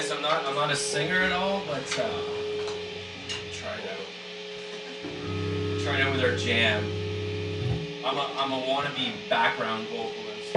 guys, I'm not I'm not a singer at all, but uh, trying out trying out with our jam. I'm a I'm a wannabe background vocalist.